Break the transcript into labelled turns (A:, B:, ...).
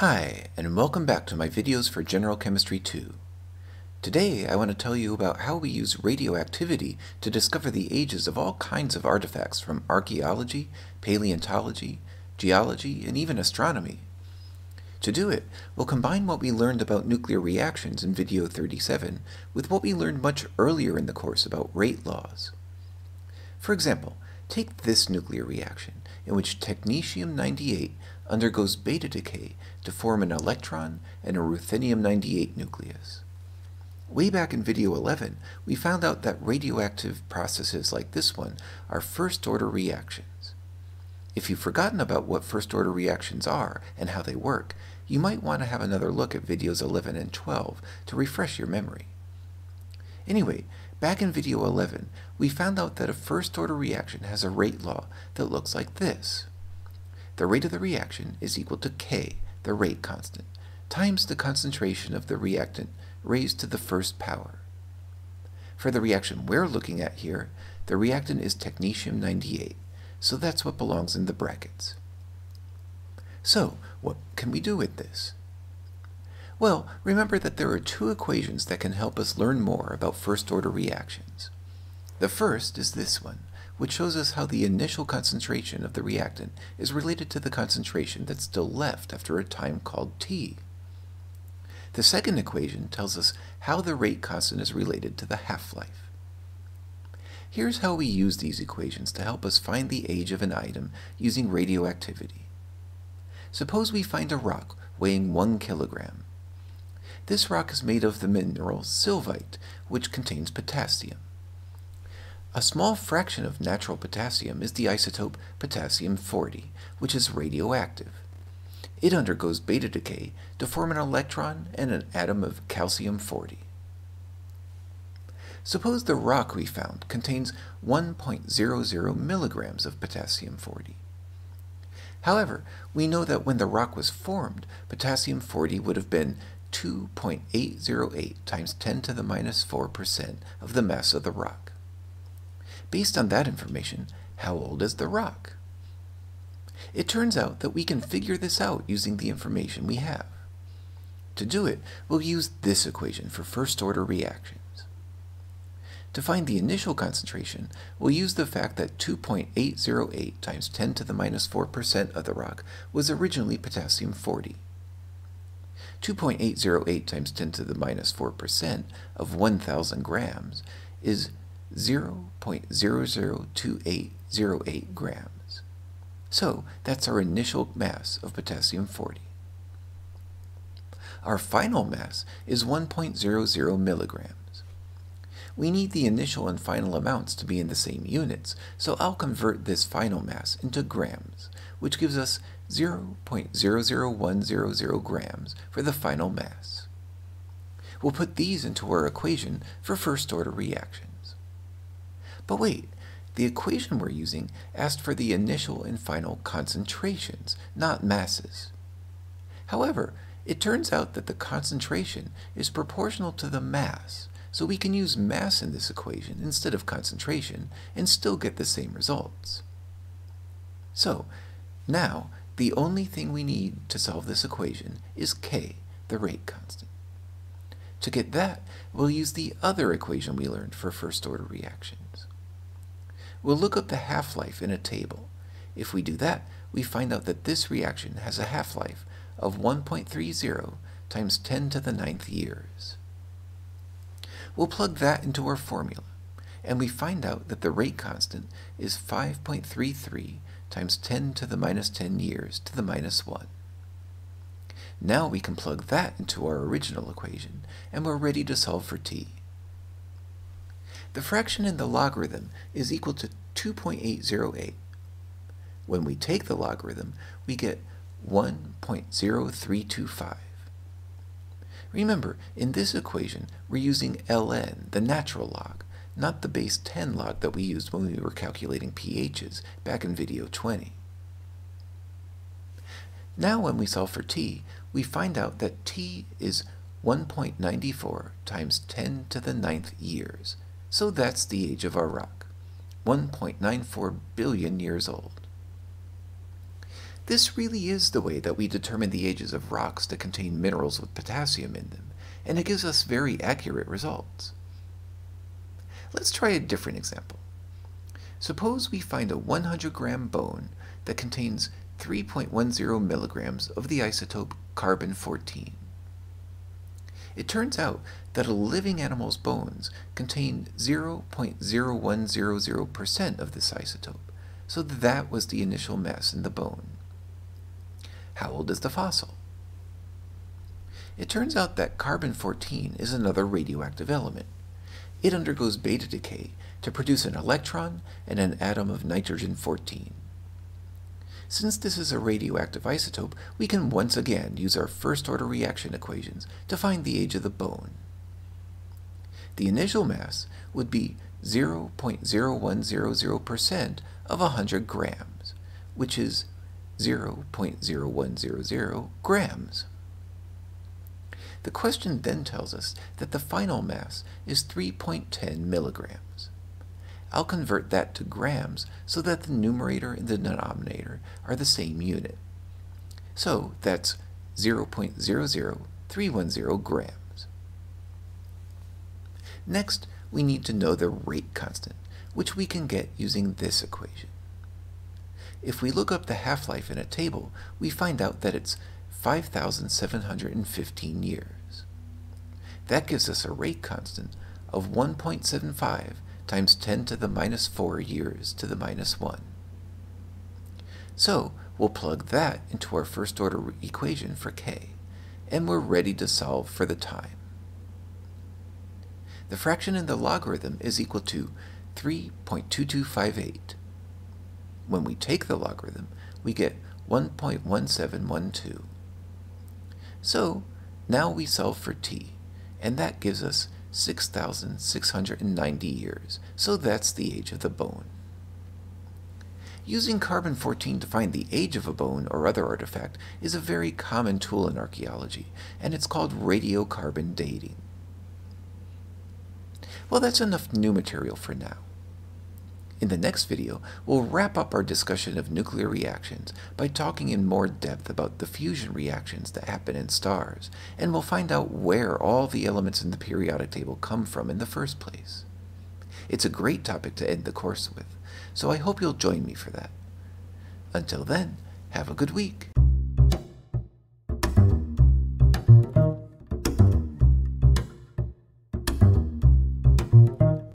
A: Hi, and welcome back to my videos for General Chemistry 2. Today I want to tell you about how we use radioactivity to discover the ages of all kinds of artifacts from archaeology, paleontology, geology, and even astronomy. To do it, we'll combine what we learned about nuclear reactions in video 37 with what we learned much earlier in the course about rate laws. For example, take this nuclear reaction, in which technetium-98 undergoes beta decay to form an electron and a ruthenium-98 nucleus. Way back in video 11, we found out that radioactive processes like this one are first-order reactions. If you've forgotten about what first-order reactions are and how they work, you might want to have another look at videos 11 and 12 to refresh your memory. Anyway, back in video 11, we found out that a first-order reaction has a rate law that looks like this. The rate of the reaction is equal to K, the rate constant, times the concentration of the reactant raised to the first power. For the reaction we're looking at here, the reactant is technetium-98, so that's what belongs in the brackets. So, what can we do with this? Well, remember that there are two equations that can help us learn more about first-order reactions. The first is this one, which shows us how the initial concentration of the reactant is related to the concentration that's still left after a time called t. The second equation tells us how the rate constant is related to the half-life. Here's how we use these equations to help us find the age of an item using radioactivity. Suppose we find a rock weighing one kilogram. This rock is made of the mineral sylvite, which contains potassium. A small fraction of natural potassium is the isotope potassium-40, which is radioactive. It undergoes beta decay to form an electron and an atom of calcium-40. Suppose the rock we found contains 1.00 milligrams of potassium-40. However, we know that when the rock was formed, potassium-40 would have been 2.808 times 10 to the minus 4% of the mass of the rock. Based on that information, how old is the rock? It turns out that we can figure this out using the information we have. To do it, we'll use this equation for first-order reactions. To find the initial concentration, we'll use the fact that 2.808 times 10 to the minus 4% of the rock was originally potassium-40. 2.808 times 10 to the minus 4% of 1,000 grams is 0.002808 grams. So that's our initial mass of potassium-40. Our final mass is 1.00 milligrams. We need the initial and final amounts to be in the same units, so I'll convert this final mass into grams, which gives us 0.00100 grams for the final mass. We'll put these into our equation for first-order reactions. But wait, the equation we're using asked for the initial and final concentrations, not masses. However, it turns out that the concentration is proportional to the mass, so we can use mass in this equation instead of concentration and still get the same results. So, now, the only thing we need to solve this equation is k, the rate constant. To get that, we'll use the other equation we learned for first-order reactions. We'll look up the half-life in a table. If we do that, we find out that this reaction has a half-life of 1.30 times 10 to the ninth years. We'll plug that into our formula, and we find out that the rate constant is 5.33 times 10 to the minus 10 years to the minus 1. Now we can plug that into our original equation, and we're ready to solve for t. The fraction in the logarithm is equal to 2.808. When we take the logarithm, we get 1.0325. Remember, in this equation, we're using ln, the natural log, not the base 10 log that we used when we were calculating pHs back in video 20. Now when we solve for t, we find out that t is 1.94 times 10 to the ninth years, so that's the age of our rock, 1.94 billion years old. This really is the way that we determine the ages of rocks that contain minerals with potassium in them, and it gives us very accurate results. Let's try a different example. Suppose we find a 100 gram bone that contains 3.10 milligrams of the isotope carbon 14. It turns out that a living animal's bones contain 0.0100% of this isotope, so that was the initial mass in the bone. How old is the fossil? It turns out that carbon-14 is another radioactive element. It undergoes beta decay to produce an electron and an atom of nitrogen-14. Since this is a radioactive isotope, we can once again use our first-order reaction equations to find the age of the bone. The initial mass would be 0.0100% of 100 grams, which is 0.0100 grams. The question then tells us that the final mass is 3.10 milligrams. I'll convert that to grams so that the numerator and the denominator are the same unit. So that's 0.00310 grams. Next, we need to know the rate constant, which we can get using this equation. If we look up the half-life in a table, we find out that it's 5,715 years. That gives us a rate constant of 1.75 times 10 to the minus 4 years to the minus 1. So we'll plug that into our first order equation for k, and we're ready to solve for the time. The fraction in the logarithm is equal to 3.2258. When we take the logarithm, we get 1.1712. So now we solve for t, and that gives us 6,690 years, so that's the age of the bone. Using carbon-14 to find the age of a bone or other artifact is a very common tool in archaeology, and it's called radiocarbon dating. Well, that's enough new material for now. In the next video, we'll wrap up our discussion of nuclear reactions by talking in more depth about the fusion reactions that happen in stars, and we'll find out where all the elements in the periodic table come from in the first place. It's a great topic to end the course with, so I hope you'll join me for that. Until then, have a good week.